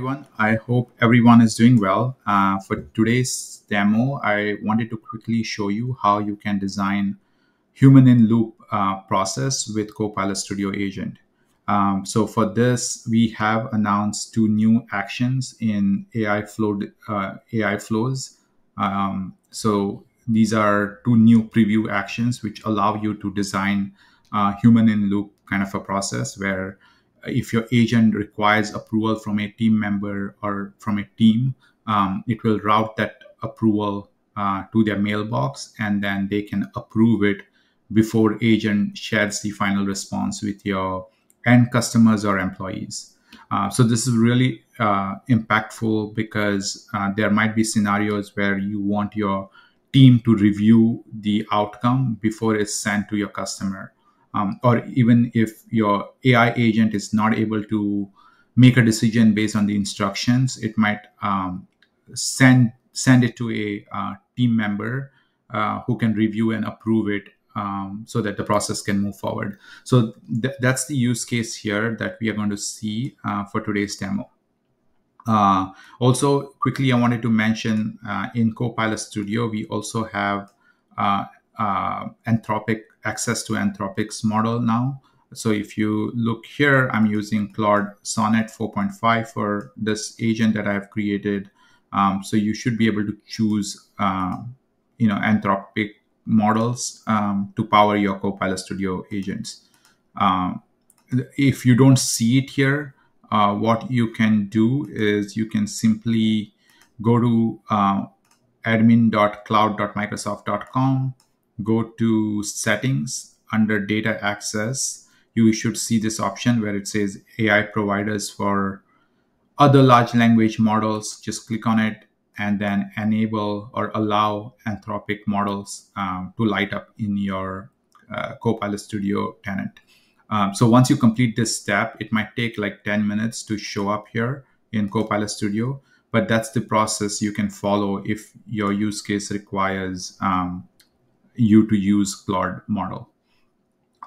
everyone. I hope everyone is doing well. Uh, for today's demo, I wanted to quickly show you how you can design human in loop uh, process with Copilot Studio Agent. Um, so for this, we have announced two new actions in AI flow uh, AI flows. Um, so these are two new preview actions which allow you to design uh, human in loop kind of a process where if your agent requires approval from a team member or from a team, um, it will route that approval uh, to their mailbox and then they can approve it before agent shares the final response with your end customers or employees. Uh, so this is really uh, impactful because uh, there might be scenarios where you want your team to review the outcome before it's sent to your customer um, or even if your AI agent is not able to make a decision based on the instructions, it might um, send send it to a uh, team member uh, who can review and approve it um, so that the process can move forward. So th that's the use case here that we are going to see uh, for today's demo. Uh, also, quickly, I wanted to mention uh, in Copilot Studio, we also have uh, Anthropic access to Anthropic's model now. So if you look here, I'm using Claude Sonnet 4.5 for this agent that I've created. Um, so you should be able to choose, uh, you know, Anthropic models um, to power your Copilot Studio agents. Um, if you don't see it here, uh, what you can do is you can simply go to uh, admin.cloud.microsoft.com go to settings under data access, you should see this option where it says AI providers for other large language models. Just click on it and then enable or allow Anthropic models um, to light up in your uh, Copilot Studio tenant. Um, so once you complete this step, it might take like 10 minutes to show up here in Copilot Studio, but that's the process you can follow if your use case requires um, you to use Claude model.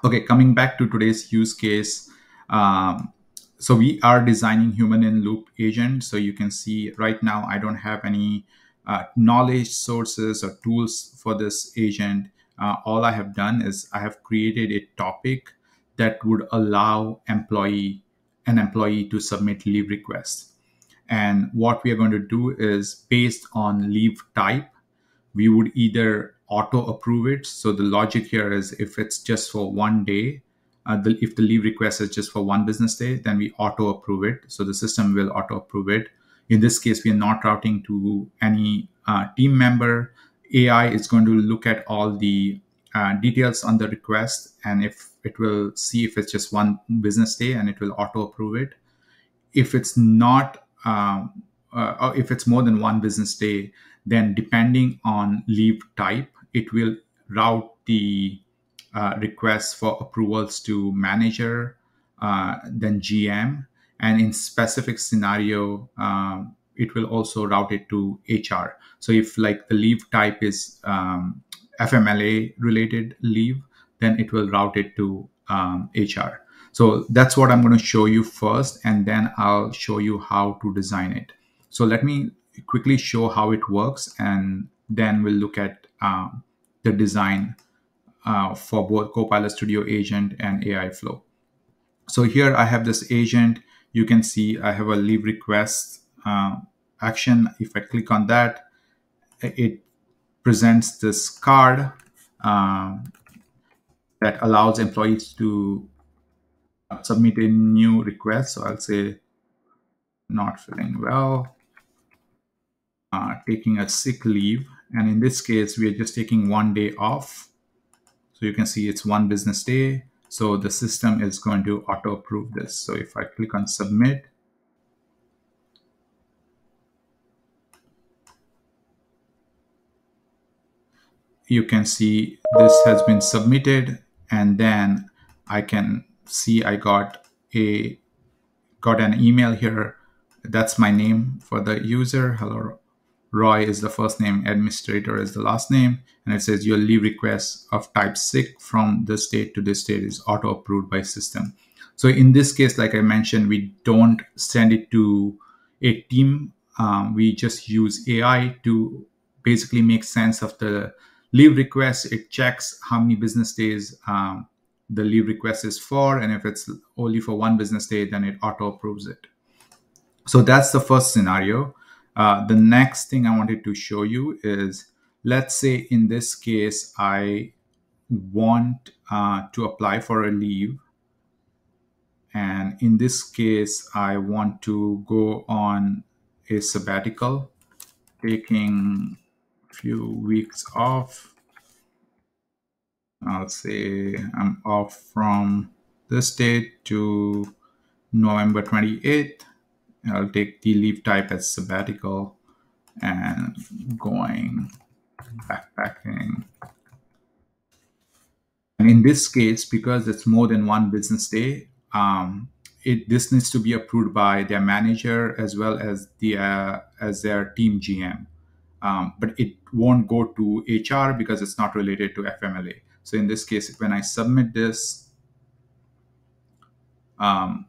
Okay, coming back to today's use case. Um, so we are designing human in loop agent. So you can see right now, I don't have any uh, knowledge sources or tools for this agent. Uh, all I have done is I have created a topic that would allow employee an employee to submit leave requests. And what we are going to do is based on leave type, we would either auto approve it. So the logic here is if it's just for one day, uh, the, if the leave request is just for one business day, then we auto approve it. So the system will auto approve it. In this case, we are not routing to any uh, team member. AI is going to look at all the uh, details on the request and if it will see if it's just one business day and it will auto approve it. If it's not, um, uh, if it's more than one business day, then depending on leave type, it will route the uh, requests for approvals to manager, uh, then GM, and in specific scenario, um, it will also route it to HR. So if like the leave type is um, FMLA related leave, then it will route it to um, HR. So that's what I'm going to show you first, and then I'll show you how to design it. So let me quickly show how it works, and then we'll look at um, the design uh, for both Copilot Studio Agent and AI Flow. So here I have this agent. You can see I have a leave request uh, action. If I click on that, it presents this card uh, that allows employees to submit a new request. So I'll say not feeling well, uh, taking a sick leave. And in this case, we are just taking one day off. So you can see it's one business day. So the system is going to auto approve this. So if I click on submit, you can see this has been submitted and then I can see I got a got an email here that's my name for the user hello Roy is the first name, administrator is the last name, and it says your leave request of type sick from this state to this state is auto approved by system. So in this case, like I mentioned, we don't send it to a team, um, we just use AI to basically make sense of the leave request. It checks how many business days um, the leave request is for, and if it's only for one business day, then it auto approves it. So that's the first scenario. Uh, the next thing I wanted to show you is, let's say in this case, I want uh, to apply for a leave. And in this case, I want to go on a sabbatical, taking a few weeks off. I'll say I'm off from this date to November 28th. I'll take the leave type as sabbatical and going backpacking. And in this case, because it's more than one business day, um, it this needs to be approved by their manager as well as the uh, as their team GM. Um, but it won't go to HR because it's not related to FMLA. So in this case, when I submit this, um,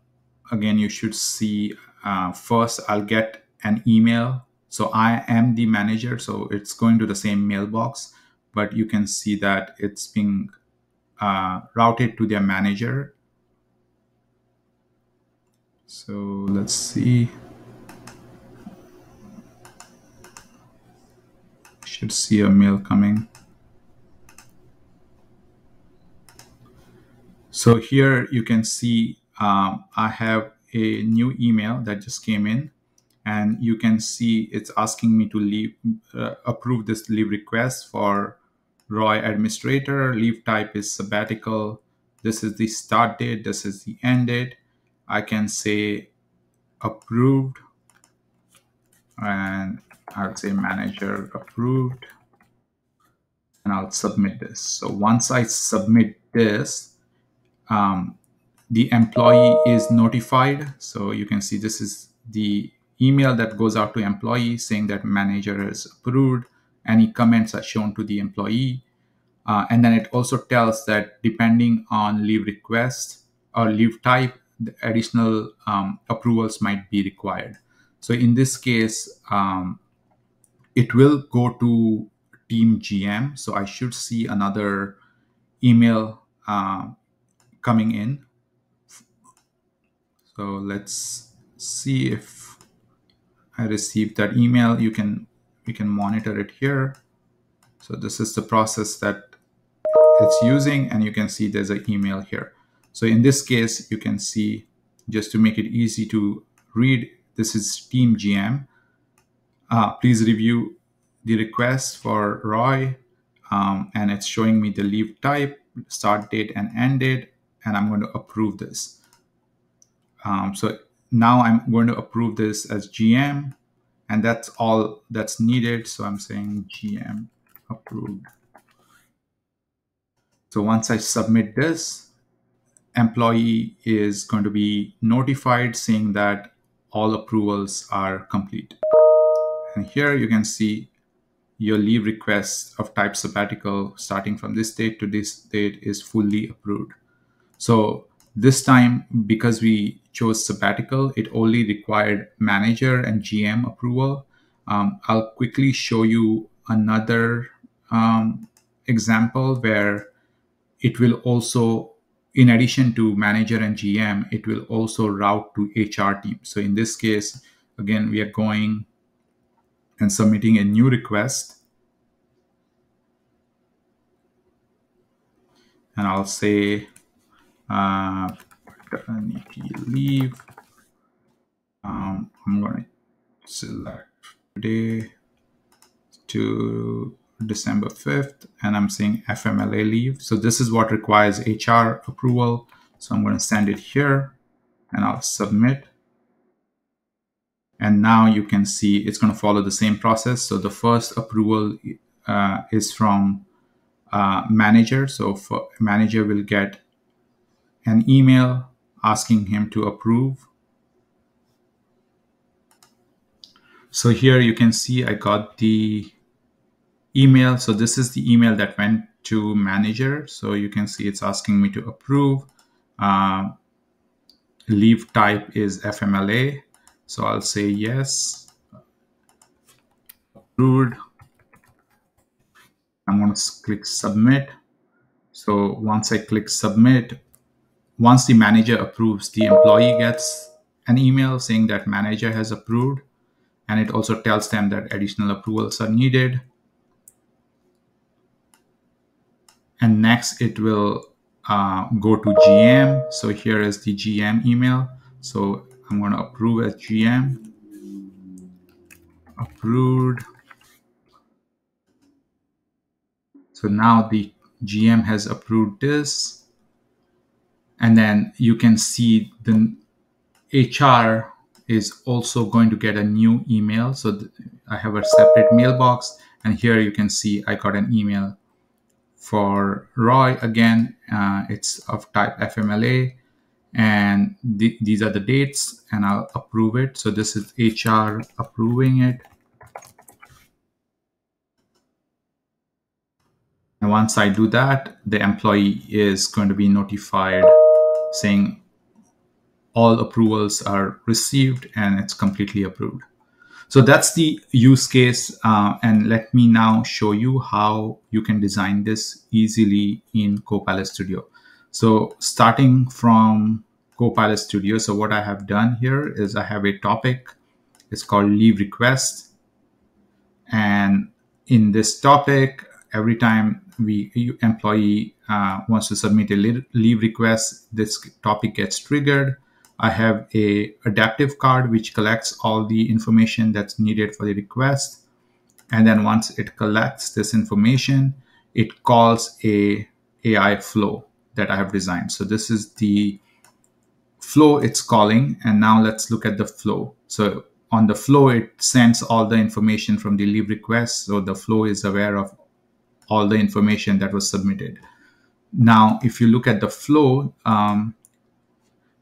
again, you should see uh, first I'll get an email. So I am the manager, so it's going to the same mailbox, but you can see that it's being uh, routed to their manager. So let's see. Should see a mail coming. So here you can see um, I have a new email that just came in and you can see it's asking me to leave uh, approve this leave request for Roy administrator. Leave type is sabbatical. This is the start date. This is the end date. I can say approved and I'll say manager approved and I'll submit this. So once I submit this um, the employee is notified. So you can see this is the email that goes out to employee saying that manager has approved. Any comments are shown to the employee. Uh, and then it also tells that depending on leave request or leave type, additional um, approvals might be required. So in this case, um, it will go to team GM. So I should see another email uh, coming in so let's see if I received that email. You can you can monitor it here. So this is the process that it's using and you can see there's an email here. So in this case, you can see just to make it easy to read, this is Team GM. Uh, please review the request for Roy um, and it's showing me the leave type, start date and end date, and I'm going to approve this. Um, so now I'm going to approve this as GM and that's all that's needed. So I'm saying GM approved. So once I submit this, employee is going to be notified saying that all approvals are complete. And here you can see your leave request of type sabbatical starting from this date to this date is fully approved. So this time, because we chose sabbatical, it only required manager and GM approval. Um, I'll quickly show you another um, example where it will also, in addition to manager and GM, it will also route to HR team. So in this case, again, we are going and submitting a new request. And I'll say uh, paternity leave. Um, I'm to select today to December 5th, and I'm saying FMLA leave. So this is what requires HR approval. So I'm going to send it here and I'll submit. And now you can see it's going to follow the same process. So the first approval uh, is from uh, manager. So for manager will get an email asking him to approve. So here you can see I got the email. So this is the email that went to manager. So you can see it's asking me to approve. Uh, leave type is FMLA So I'll say yes. Approved. I'm going to click submit. So once I click submit, once the manager approves, the employee gets an email saying that manager has approved. And it also tells them that additional approvals are needed. And next it will uh, go to GM. So here is the GM email. So I'm going to approve as GM. Approved. So now the GM has approved this. And then you can see the HR is also going to get a new email. So I have a separate mailbox. And here you can see I got an email for Roy again. Uh, it's of type FMLA. And th these are the dates, and I'll approve it. So this is HR approving it. And once I do that, the employee is going to be notified saying all approvals are received and it's completely approved. So that's the use case. Uh, and let me now show you how you can design this easily in Copilot Studio. So starting from Copilot Studio, so what I have done here is I have a topic. It's called leave request. And in this topic, every time we employee uh, wants to submit a leave request, this topic gets triggered. I have a adaptive card which collects all the information that's needed for the request. And then once it collects this information, it calls a AI flow that I have designed. So this is the flow it's calling. And now let's look at the flow. So on the flow, it sends all the information from the leave request. So the flow is aware of all the information that was submitted. Now, if you look at the flow, um,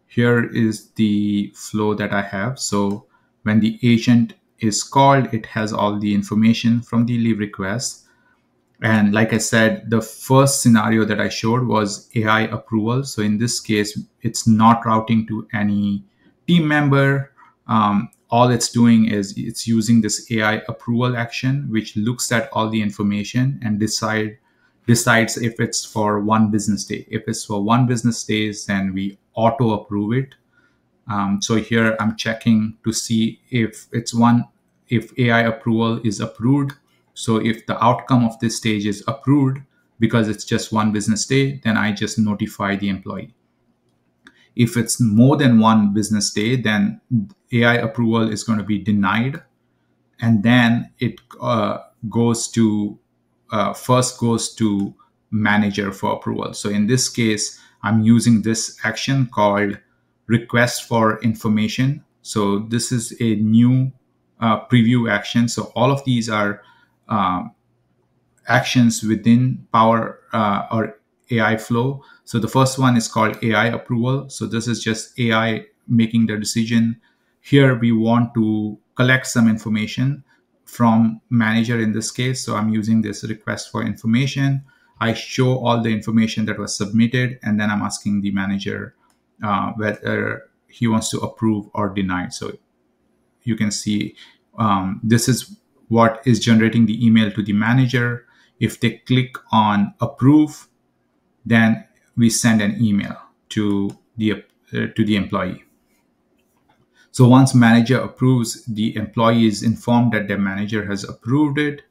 here is the flow that I have. So when the agent is called, it has all the information from the leave request. And like I said, the first scenario that I showed was AI approval. So in this case, it's not routing to any team member. Um, all it's doing is it's using this AI approval action, which looks at all the information and decide decides if it's for one business day. If it's for one business days, then we auto approve it. Um, so here I'm checking to see if it's one, if AI approval is approved. So if the outcome of this stage is approved because it's just one business day, then I just notify the employee. If it's more than one business day, then AI approval is going to be denied. And then it uh, goes to uh, first goes to manager for approval. So in this case, I'm using this action called request for information. So this is a new uh, preview action. So all of these are uh, actions within Power uh, or AI flow. So the first one is called AI approval. So this is just AI making the decision. Here we want to collect some information from manager in this case. So I'm using this request for information. I show all the information that was submitted, and then I'm asking the manager uh, whether he wants to approve or deny. So you can see um, this is what is generating the email to the manager. If they click on approve, then we send an email to the uh, to the employee. So once manager approves, the employee is informed that their manager has approved it.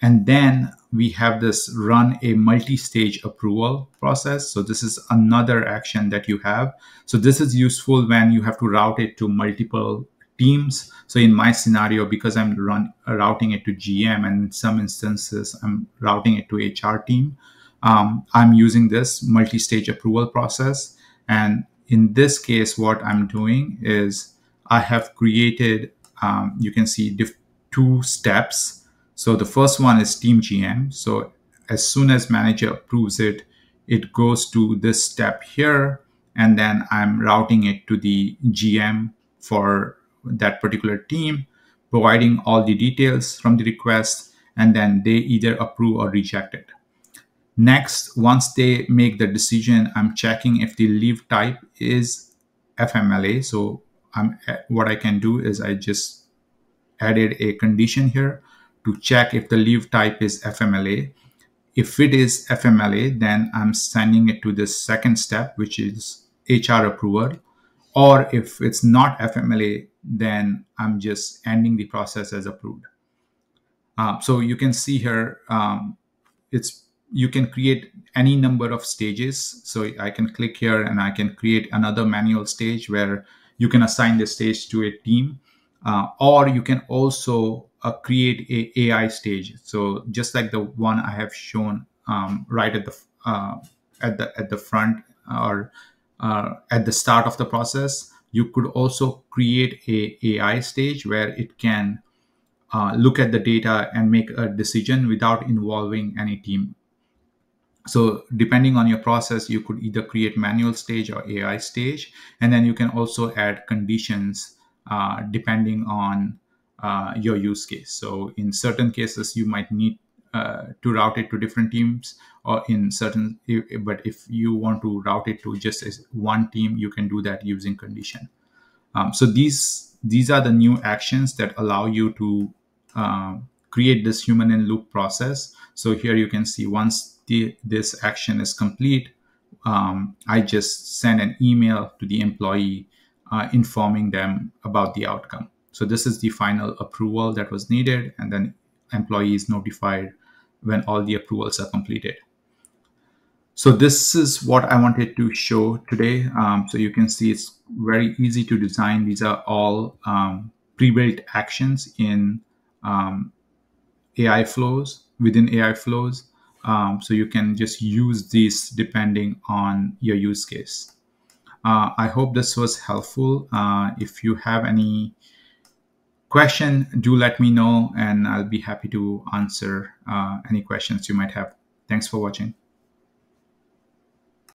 And then we have this run a multi-stage approval process. So this is another action that you have. So this is useful when you have to route it to multiple teams. So in my scenario, because I'm run, routing it to GM and in some instances I'm routing it to HR team, um, I'm using this multi-stage approval process. And in this case, what I'm doing is I have created, um, you can see two steps. So the first one is team GM. So as soon as manager approves it, it goes to this step here. And then I'm routing it to the GM for that particular team, providing all the details from the request, and then they either approve or reject it. Next, once they make the decision, I'm checking if the leave type is FMLA. So I'm what I can do is I just added a condition here to check if the leave type is FMLA. If it is FMLA, then I'm sending it to the second step, which is HR approval. Or if it's not FMLA, then I'm just ending the process as approved. Uh, so you can see here, um, it's you can create any number of stages. So I can click here and I can create another manual stage where you can assign the stage to a team, uh, or you can also uh, create a AI stage. So just like the one I have shown um, right at the uh, at the at the front or uh, at the start of the process, you could also create a AI stage where it can uh, look at the data and make a decision without involving any team. So depending on your process, you could either create manual stage or AI stage, and then you can also add conditions uh, depending on uh, your use case. So in certain cases, you might need uh, to route it to different teams or in certain, but if you want to route it to just one team, you can do that using condition. Um, so these these are the new actions that allow you to uh, create this human in loop process. So here you can see once the, this action is complete, um, I just send an email to the employee uh, informing them about the outcome. So this is the final approval that was needed, and then employee is notified when all the approvals are completed. So this is what I wanted to show today. Um, so you can see it's very easy to design. These are all um, pre-built actions in um, AI flows within AI flows. Um, so you can just use these depending on your use case. Uh, I hope this was helpful. Uh, if you have any question, do let me know and I'll be happy to answer uh, any questions you might have. Thanks for watching.